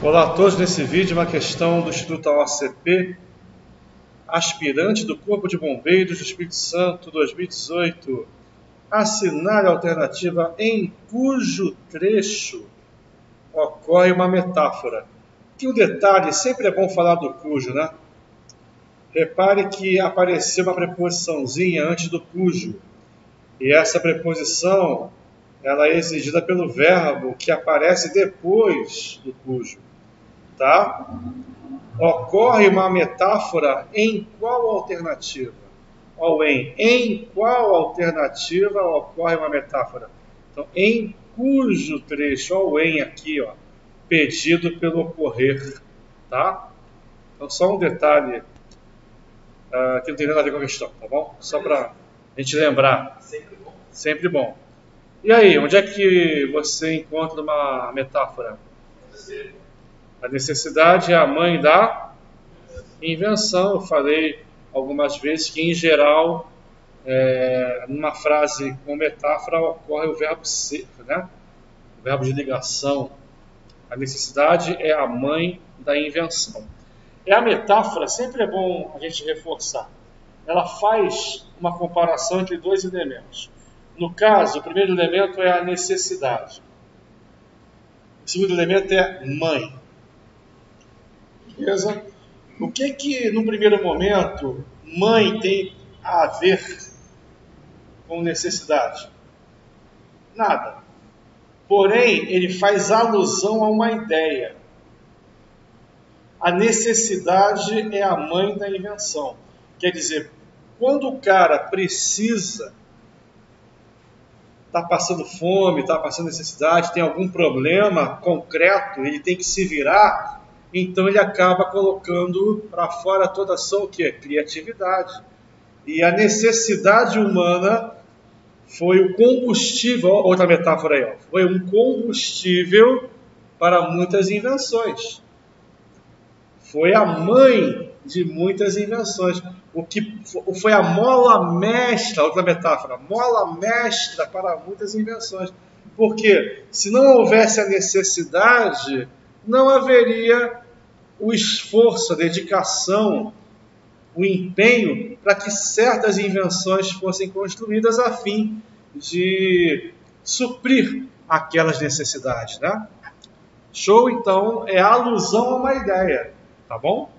Olá a todos, nesse vídeo uma questão do Instituto OCP, aspirante do Corpo de Bombeiros do Espírito Santo 2018, assinale a alternativa em cujo trecho ocorre uma metáfora. Que o detalhe, sempre é bom falar do cujo, né? Repare que apareceu uma preposiçãozinha antes do cujo, e essa preposição ela é exigida pelo verbo que aparece depois do cujo tá? Ocorre uma metáfora em qual alternativa? Ou em em qual alternativa ocorre uma metáfora? Então, em cujo trecho, ou em aqui, ó, pedido pelo ocorrer, tá? Então, só um detalhe uh, que não tem nada a ver com a questão, tá bom? Só para a gente lembrar. Sempre bom. Sempre bom. E aí, onde é que você encontra uma metáfora? A necessidade é a mãe da invenção. Eu falei algumas vezes que, em geral, é, numa frase com metáfora ocorre o verbo ser, né? o verbo de ligação. A necessidade é a mãe da invenção. É a metáfora, sempre é bom a gente reforçar. Ela faz uma comparação entre dois elementos. No caso, o primeiro elemento é a necessidade. O segundo elemento é mãe. Beleza? O que que, no primeiro momento, mãe tem a ver com necessidade? Nada. Porém, ele faz alusão a uma ideia. A necessidade é a mãe da invenção. Quer dizer, quando o cara precisa, está passando fome, está passando necessidade, tem algum problema concreto, ele tem que se virar, então ele acaba colocando para fora toda a sua o quê? criatividade. E a necessidade humana foi o combustível, outra metáfora aí, foi um combustível para muitas invenções. Foi a mãe de muitas invenções. O que foi a mola mestra, outra metáfora, mola mestra para muitas invenções. Porque se não houvesse a necessidade, não haveria o esforço, a dedicação, o empenho para que certas invenções fossem construídas a fim de suprir aquelas necessidades, né? Show, então, é alusão a uma ideia, tá bom?